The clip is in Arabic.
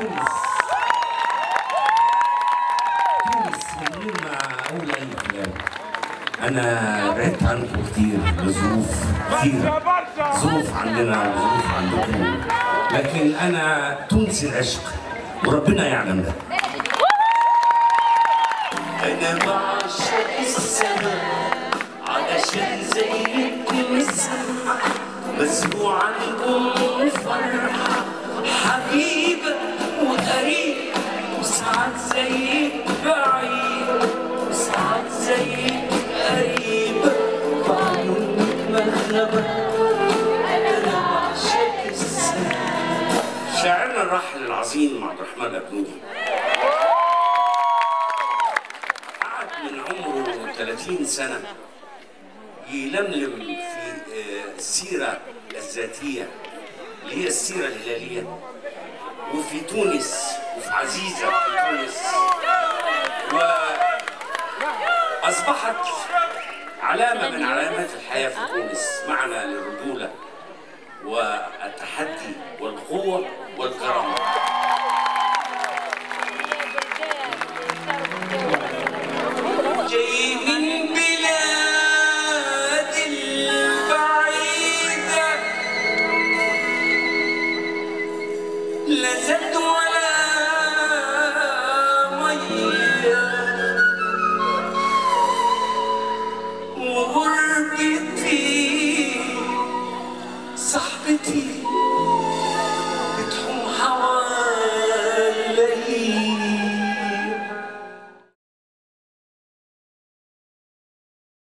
تونس تونس من مع أول أي كلام أنا بعدت عنكم كتير لظروف كتير. ظروف عندنا وظروف عندكم. لكن أنا تونسي العشق وربنا يعلم ده. أنا بعشق السماء علشان زيك مسمع مسموع عنكم فرحة الراحل العظيم عبد الرحمن أبنودي قعد من عمره 30 سنة يلملم في آه، السيرة الذاتية اللي هي السيرة الهلالية. وفي تونس وفي عزيزة في تونس. وأصبحت علامة من علامات الحياة في تونس معنى للردود Thank you.